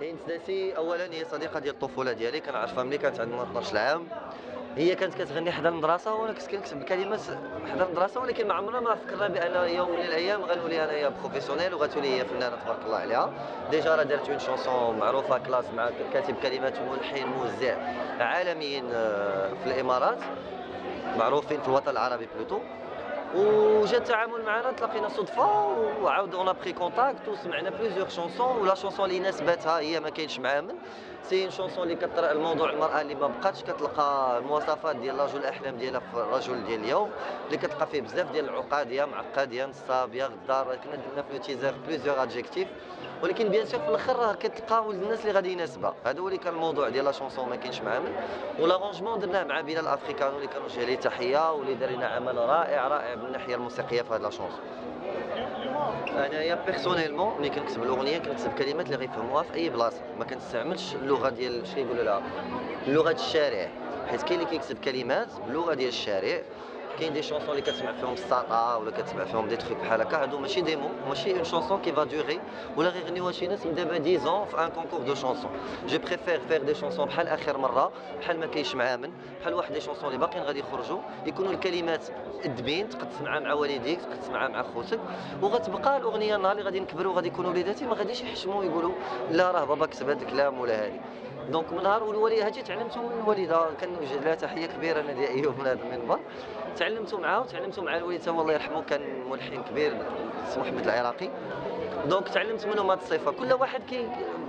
هي نتناسي اولا هي صديقة ديال الطفولة ديالي كنعرفها ملي كانت عندنا 12 عام هي كانت كتغني حدا المدرسة وأنا كنت كنكتب الكلمات حدا المدرسة ولكن ما عمرنا ما فكرنا بأن يوم من الأيام غنولي انايا professionnel وغتولي هي فنانة تبارك الله عليها. déjà راه دارت une chanson معروفة classe مع كاتب كلمات ملحن موزع عالميين آه، في الإمارات معروفين في الوطن العربي plutôt. وجا التعامل معنا تلاقينا صدفة وعاود on a pris contact وسمعنا plusieurs chansons و la chanson اللي ناسباتها هي ما كاينش معامن c'est chanson اللي كطرح الموضوع المرأة اللي ما بقاتش كتلقى المواصفات ديال رجل الأحلام ديالها في الرجل ديال اليوم اللي كتلقى فيه بزاف ديال العقاديه معقديه نصابيه غدار كنا درنا في لو plusieurs adjectifs ولكن bien sûr في الآخر راه كتلقى ولد الناس اللي غادي يناسبها. هذا هو اللي كان الموضوع ديال la chanson ما كاينش معامن و l'arrangement درناه مع بلال افريكانو اللي كنوجه ليه تحية واللي دار لنا عمل رائع رائع من الناحية الموسيقية في هذه la chanson أنايا personnellement ملي كنكتب الأغنية كنكتب كلمات اللي غيفهموها في أي بلاصة. ما كنستعملش اللغة ديال اش كيقولوا لها لغه الشارع. حيت كاين اللي كيكتب كلمات باللغة ديال الشارع. كاين des chansons اللي كتسمع فيهم الساطا ولا كتسمع فيهم دي تخيك بحال هكا. هادو ماشي des mots ماشي une chanson qui va durer ولا غيغنيوها شي ناس من دابا 10 في un concours de chansons je préfère faire des chansons بحال آخر مرة بحال ما كاينش معامن بحال واحد des chansons اللي باقيين غادي يخرجوا. يكونوا الكلمات دبين تقد تسمعها مع والديك تقد تسمعها مع خوتك. وغتبقى الأغنية النهار اللي غادي نكبروا غادي يكونوا وليداتي ما غاديش يحشموا يقولوا لا راه بابا كتب هاد الكلام ولا هادي. donc من نهار والوالدة هادي تعلمته من الوالده كنوجه لها تحية كبيرة أنا ديال أيوب من هذا المنبر. تعلمت معاه وتعلمت مع الوالد الله يرحمه كان ملحن كبير اسمه محمد العراقي. donc تعلمت منهم هذه الصفة. كل واحد كي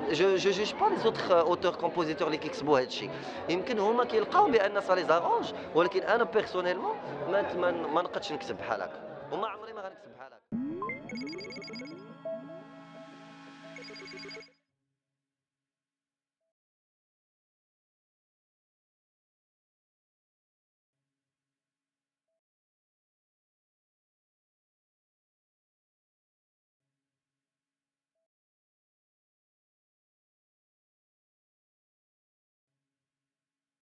je je juge pas les autres auteurs compositeurs اللي كيكتبوا هذا الشيء. يمكن هما كيلقاو بأن ça les arrange ولكن أنا personnellement ما, ما نقدش نكتب بحال هكا. وما عمري ما غنكتب بحال هكا.